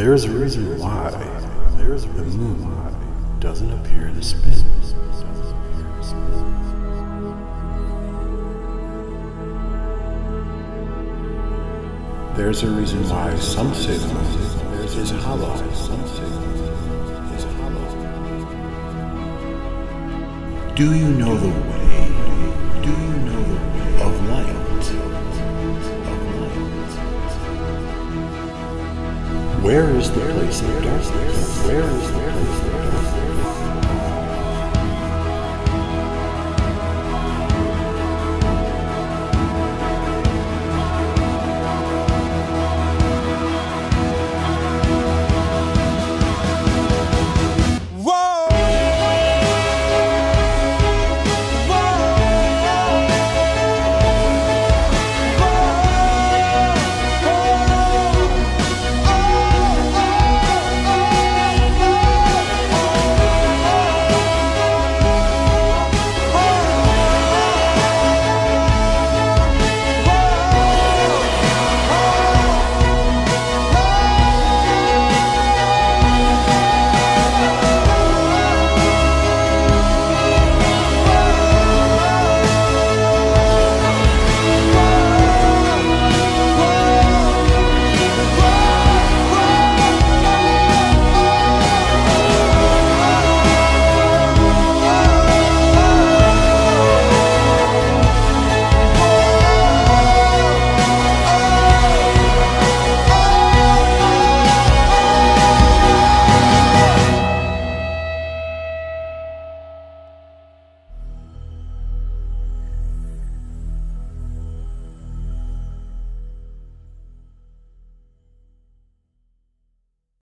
There's a reason why the moon doesn't appear to spin. There's a reason why some say the moon is hollow. Some say is hollow. Do you know the way? Do you know the way of light? Where is the place of darkness? Where is the place of darkness?